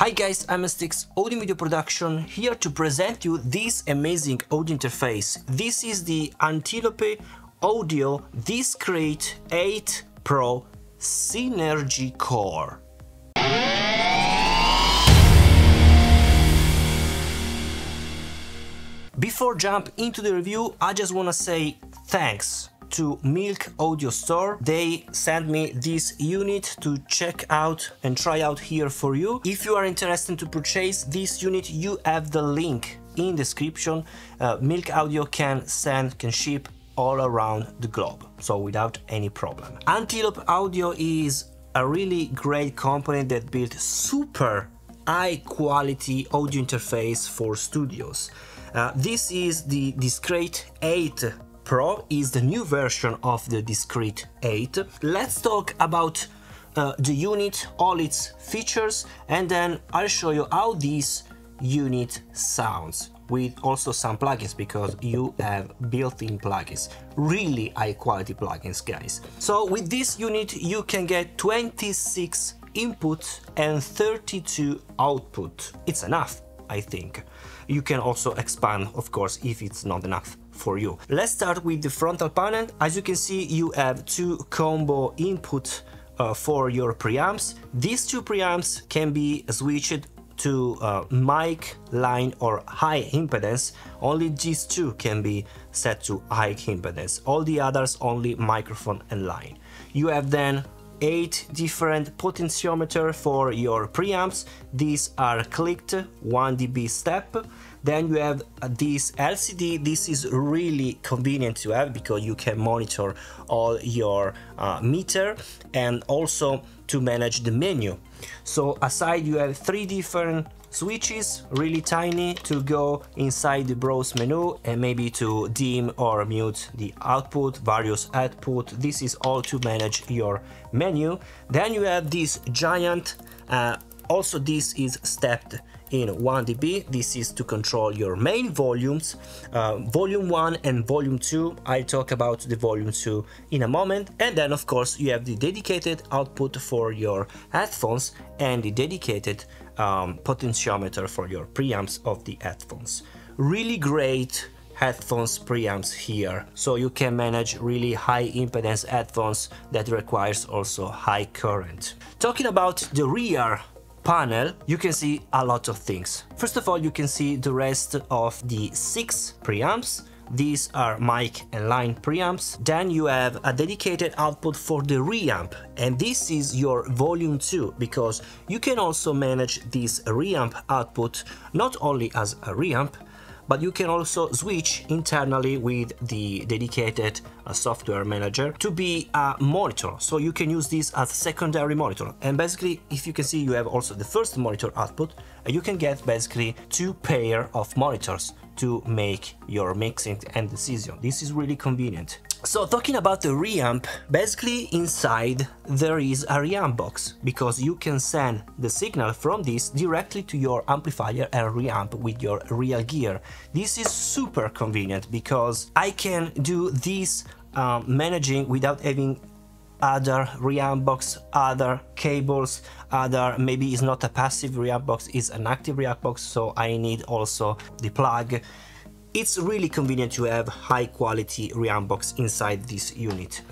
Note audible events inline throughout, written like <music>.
Hi guys, I'm Steex Audio Video Production here to present you this amazing audio interface. This is the Antelope Audio Discrete 8 Pro Synergy Core. Before jump into the review, I just wanna say thanks to Milk Audio Store. They sent me this unit to check out and try out here for you. If you are interested to purchase this unit, you have the link in description. Uh, Milk Audio can send, can ship all around the globe, so without any problem. Antelope Audio is a really great company that built super high quality audio interface for studios. Uh, this is the Discrete 8 Pro is the new version of the Discrete 8. Let's talk about uh, the unit, all its features, and then I'll show you how this unit sounds with also some plugins because you have built-in plugins really high quality plugins guys. So with this unit you can get 26 input and 32 output. It's enough I think. You can also expand of course if it's not enough for you. Let's start with the frontal panel. As you can see, you have two combo input uh, for your preamps. These two preamps can be switched to uh, mic, line or high impedance. Only these two can be set to high impedance. All the others only microphone and line. You have then 8 different potentiometer for your preamps. These are clicked 1 dB step. Then you have this LCD. This is really convenient to have because you can monitor all your uh, meter and also to manage the menu. So aside you have three different switches really tiny to go inside the browse menu and maybe to dim or mute the output various output this is all to manage your menu then you have this giant uh, also this is stepped in 1 dB. This is to control your main volumes, uh, volume 1 and volume 2. I'll talk about the volume 2 in a moment. And then of course you have the dedicated output for your headphones and the dedicated um, potentiometer for your preamps of the headphones. Really great headphones preamps here so you can manage really high impedance headphones that requires also high current talking about the rear panel, you can see a lot of things. First of all, you can see the rest of the six preamps. These are mic and line preamps. Then you have a dedicated output for the reamp and this is your volume 2 because you can also manage this reamp output not only as a reamp but you can also switch internally with the dedicated uh, software manager to be a monitor. So you can use this as secondary monitor. And basically if you can see you have also the first monitor output and you can get basically two pair of monitors to make your mixing and decision this is really convenient so talking about the reamp, basically inside there is a reamp box because you can send the signal from this directly to your amplifier and reamp with your real gear. This is super convenient because I can do this um, managing without having other reamp box, other cables, other maybe it's not a passive reamp box, it's an active reamp box, so I need also the plug it's really convenient to have high quality reamp box inside this unit.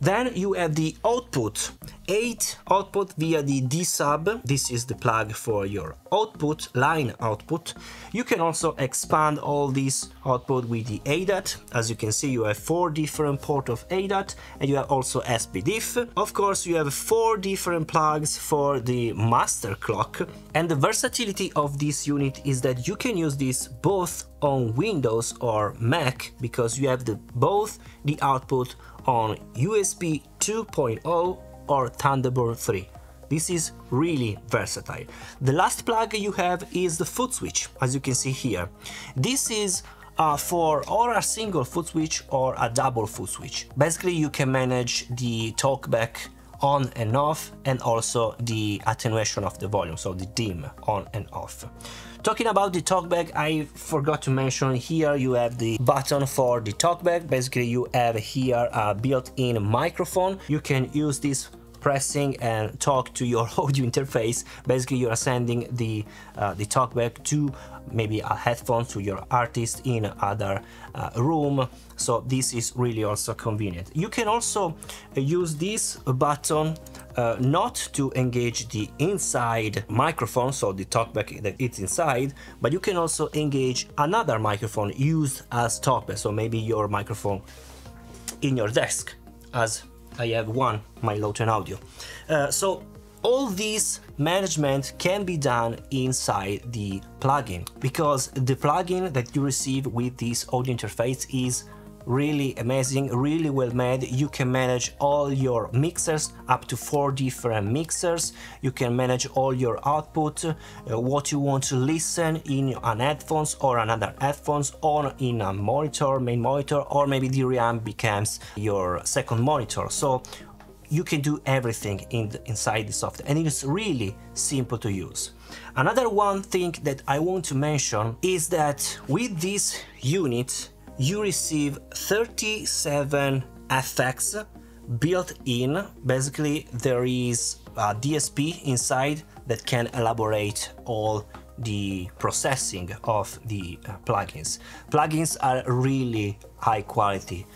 Then you have the output 8 output via the D-sub. This is the plug for your output, line output. You can also expand all this output with the ADAT. As you can see, you have four different port of ADAT and you have also SPDIF. Of course, you have four different plugs for the master clock. And the versatility of this unit is that you can use this both on Windows or Mac because you have the, both the output on USB 2.0 or Thunderbolt 3. This is really versatile. The last plug you have is the foot switch, as you can see here. This is uh, for or a single foot switch or a double foot switch. Basically, you can manage the talkback on and off and also the attenuation of the volume, so the dim on and off. Talking about the talkback, I forgot to mention here you have the button for the talkback. Basically, you have here a built-in microphone. You can use this pressing and talk to your <laughs> audio interface. Basically you are sending the uh, the talkback to maybe a headphone to your artist in other uh, room. So this is really also convenient. You can also use this button uh, not to engage the inside microphone so the talkback that it's inside but you can also engage another microphone used as talkback so maybe your microphone in your desk as I have one my Lauten Audio. Uh, so all this management can be done inside the plugin because the plugin that you receive with this audio interface is really amazing really well made. You can manage all your mixers up to four different mixers. You can manage all your output uh, what you want to listen in an headphones or another headphones or in a monitor main monitor or maybe the reamp becomes your second monitor. So you can do everything in the, inside the software and it's really simple to use. Another one thing that i want to mention is that with this unit you receive 37 effects built in. Basically, there is a DSP inside that can elaborate all the processing of the uh, plugins. Plugins are really high quality.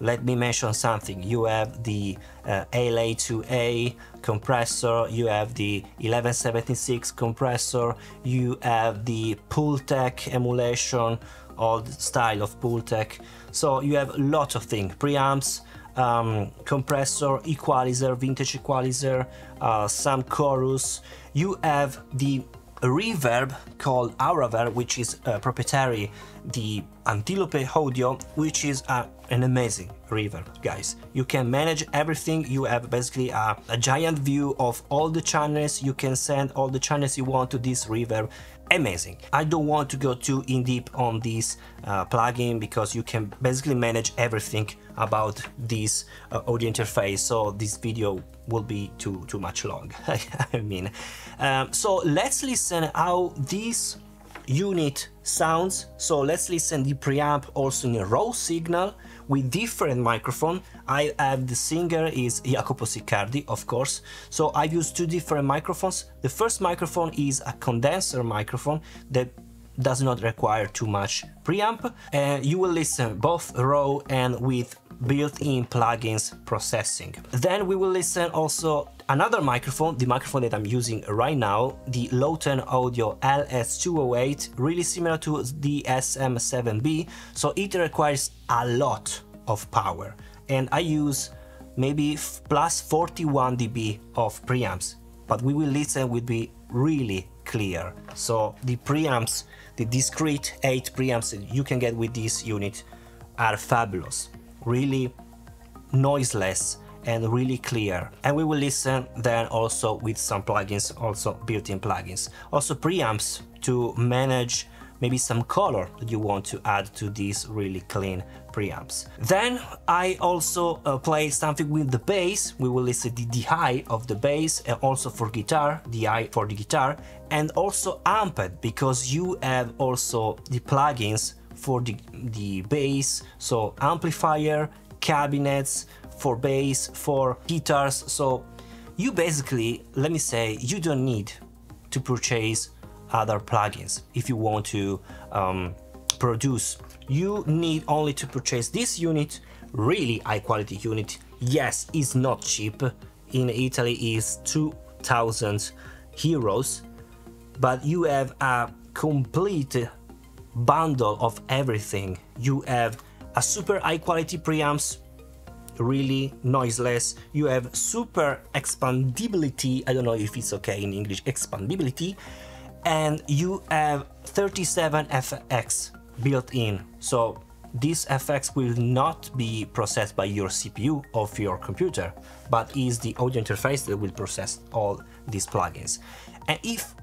Let me mention something. You have the uh, ALA2A compressor, you have the 1176 compressor, you have the Pultec emulation, old style of Pultec. So you have a lot of things, preamps, um, compressor, equalizer, vintage equalizer, uh, some chorus. You have the reverb called Auraverb, which is uh, proprietary, the Antilope Audio, which is uh, an amazing reverb, guys. You can manage everything. You have basically a, a giant view of all the channels. You can send all the channels you want to this reverb amazing. I don't want to go too in deep on this uh, plugin because you can basically manage everything about this uh, audio interface. So this video will be too too much long <laughs> I mean. Um, so let's listen how this unit sounds. So let's listen the preamp also in a raw signal with different microphone. I have the singer is Jacopo Siccardi, of course. So I've used two different microphones. The first microphone is a condenser microphone that does not require too much preamp. And you will listen both raw and with built-in plugins processing. Then we will listen also another microphone, the microphone that I'm using right now, the Lauten Audio LS208, really similar to the SM7B, so it requires a lot of power. And I use maybe plus 41 dB of preamps, but we will listen will be really clear. So the preamps, the discrete 8 preamps that you can get with this unit are fabulous, really noiseless and really clear. And we will listen then also with some plugins, also built-in plugins. Also preamps to manage maybe some color that you want to add to these really clean preamps. Then I also uh, play something with the bass. We will listen the, the high of the bass and also for guitar, the high for the guitar and also amped because you have also the plugins for the, the bass, so amplifier, cabinets, for bass, for guitars. So you basically, let me say, you don't need to purchase other plugins if you want to um, produce. You need only to purchase this unit, really high quality unit. Yes, it's not cheap. In Italy is 2000 euros, but you have a complete bundle of everything. You have a super high quality preamps, really noiseless. You have super expandability. I don't know if it's okay in English, expandability. And you have 37 FX built in. So these effects will not be processed by your CPU of your computer, but is the audio interface that will process all these plugins. And if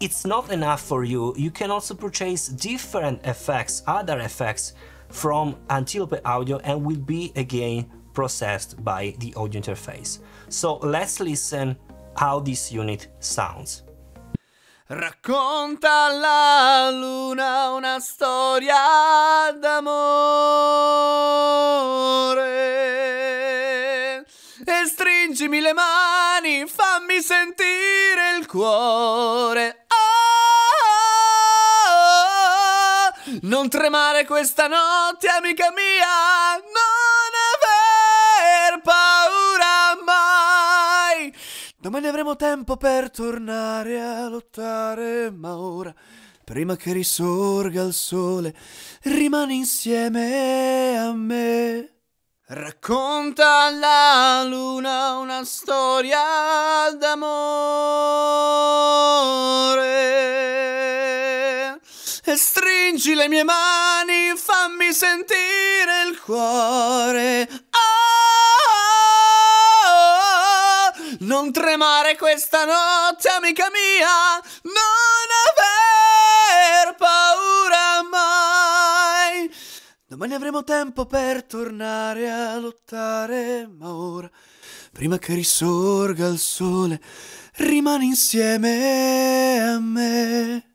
it's not enough for you, you can also purchase different effects, other effects from Antilope Audio and will be again processed by the audio interface. So let's listen how this unit sounds. Racconta alla luna una storia d'amore e stringimi le mani, fammi sentire il cuore. Oh, non tremare questa notte, amica mia, non Domani avremo tempo per tornare a lottare, ma ora prima che risorga il sole, rimani insieme a me. Racconta alla luna una storia d'amore e stringi le mie mani, fammi sentire il cuore. Non tremare questa notte, amica mia, non aver paura mai. Domani avremo tempo per tornare a lottare, ma ora, prima che risorga il sole, rimani insieme a me.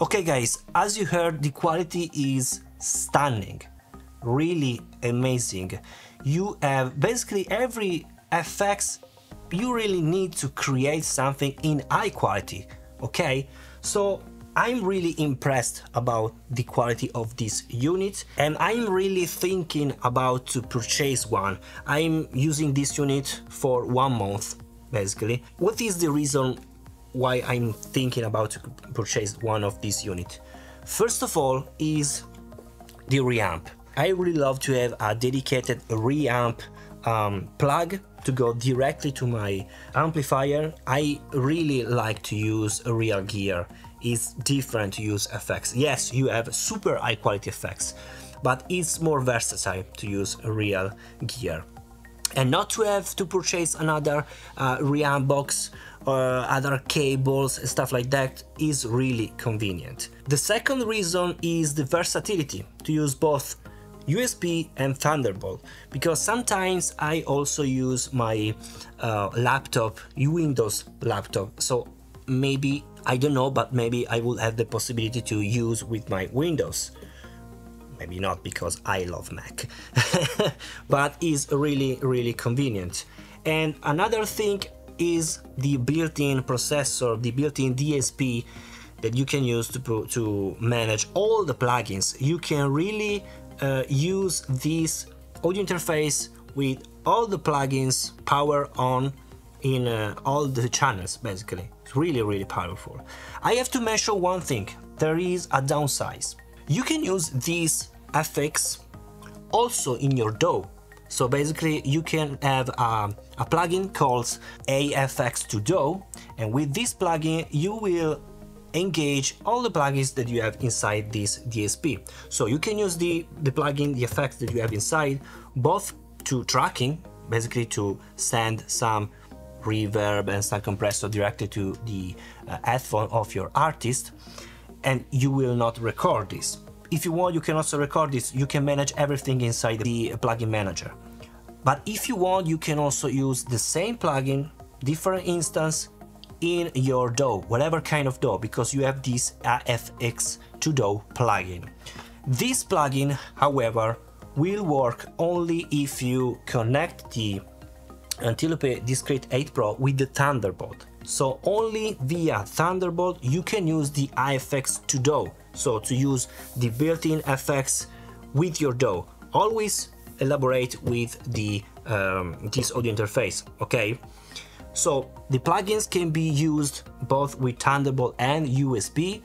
Okay guys, as you heard, the quality is stunning, really amazing. You have basically every effects you really need to create something in high quality, okay? So I'm really impressed about the quality of this unit and I'm really thinking about to purchase one. I'm using this unit for one month basically. What is the reason why I'm thinking about to purchase one of these unit? First of all is the reamp. I really love to have a dedicated reamp um, plug to go directly to my amplifier. I really like to use real gear. It's different to use effects. Yes, you have super high quality effects, but it's more versatile to use real gear and not to have to purchase another uh, reamp box or other cables and stuff like that is really convenient. The second reason is the versatility to use both USB and Thunderbolt because sometimes I also use my uh, laptop, Windows laptop, so maybe I don't know, but maybe I will have the possibility to use with my Windows maybe not because I love Mac, <laughs> but is really, really convenient. And another thing, is the built-in processor, the built-in DSP that you can use to, to manage all the plugins. You can really uh, use this audio interface with all the plugins power on in uh, all the channels basically. It's really really powerful. I have to mention one thing, there is a downside. You can use these FX also in your DAW. So basically you can have a, a plugin called AFX2DAW and with this plugin you will engage all the plugins that you have inside this DSP. So you can use the, the plugin, the effects that you have inside, both to tracking, basically to send some reverb and some compressor directly to the uh, headphone of your artist, and you will not record this. If you want, you can also record this. You can manage everything inside the plugin manager. But if you want, you can also use the same plugin, different instance in your DAW, whatever kind of DAW, because you have this AFX to DAW plugin. This plugin, however, will work only if you connect the Antelope Discrete 8 Pro with the Thunderbolt. So only via Thunderbolt you can use the AFX2DAW. So to use the built-in effects with your DAW. Always elaborate with the um, this audio interface, okay? So the plugins can be used both with Thunderbolt and USB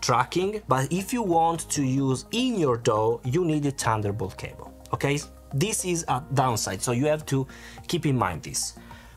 tracking, but if you want to use in your DAW, you need a Thunderbolt cable, okay? This is a downside, so you have to keep in mind this.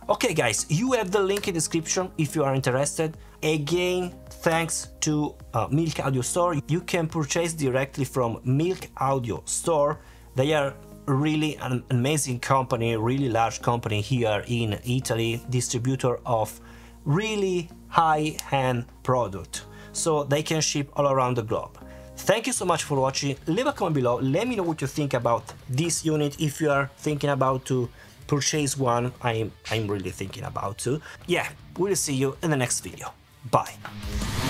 Okay guys, you have the link in description if you are interested. Again, thanks to uh, Milk Audio Store, you can purchase directly from Milk Audio Store. They are really an amazing company, really large company here in Italy, distributor of really high-end product. So they can ship all around the globe. Thank you so much for watching. Leave a comment below. Let me know what you think about this unit. If you are thinking about to purchase one, I'm, I'm really thinking about to. Yeah, we'll see you in the next video. Bye.